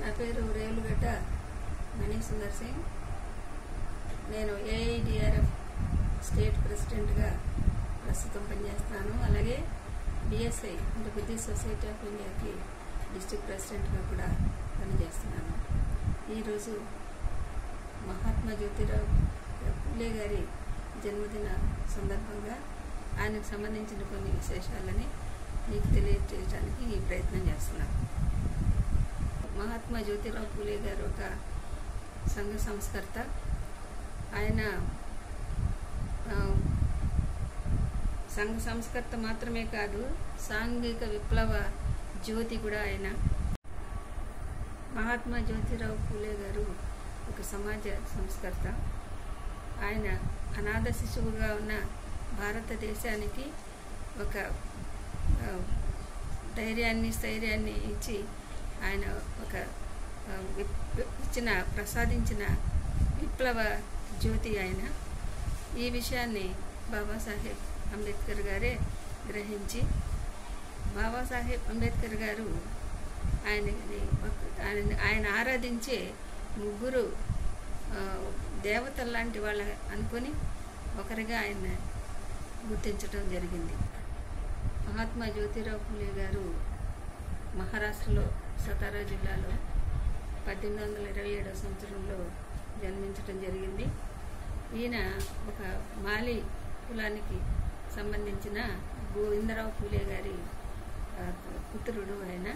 నా పేరు రేవులగడ్డ మణి సుందర్ సింగ్. నేను ఏఐడిఆర్ఎఫ్ స్టేట్ ప్రెసిడెంట్గా ప్రస్తుతం పనిచేస్తాను. అలాగే బిఎస్ఐ అంటే బుద్ధిస్ట్ సొసైటీ ఆఫ్ ఇండియాకి డిస్టిక్ ప్రెసిడెంట్గా కూడా పనిచేస్తున్నాను. ఈరోజు మహాత్మా జ్యోతిరావు పూలే గారి జన్మదిన సందర్భంగా ఆయనకు సంబంధించిన కొన్ని విశేషాలని మీకు తెలియజేయడానికి ఈ ప్రయత్నం చేస్తున్నాను. మహాత్మా జ్యోతిరావు పూలే గారు ఒక సంఘ సంస్కర్త. ఆయన సంఘ సంస్కర్త మాత్రమే కాదు సాంఘిక విప్లవ జ్యోతి కూడా ఆయన. మహాత్మా జ్యోతిరావు పూలే గారు ఒక సమాజ సంస్కర్త. ఆయన అనాథ శిశువుగా ఉన్న భారతదేశానికి ఒక ధైర్యాన్ని స్థైర్యాన్ని ఇచ్చి ఆయన ఒక విప్- ఇచ్చిన ప్రసాదించిన విప్లవ జ్యోతి ఆయన. ఈ విషయాన్ని బాబాసాహెబ్ అంబేద్కర్ గారే గ్రహించి బాబాసాహెబ్ అంబేద్కర్ గారు ఆయనని ఒక- ఆయన ఆయన ఆరాధించే ముగ్గురు దేవతల్లాంటి వాళ్ళ అనుకొని ఒకరిగా ఆయన గుర్తించడం జరిగింది. మహాత్మా జ్యోతిరావు ఫులే గారు మహారాష్ట్రలో సతారా జిల్లాలో పద్దెనిమిది వందల ఇరవై ఏడవ సంవత్సరంలో జన్మించడం జరిగింది. ఈయన ఒక మాలి కులానికి సంబంధించిన గోవిందరావు పూలే గారి పుత్రుడు ఆయన.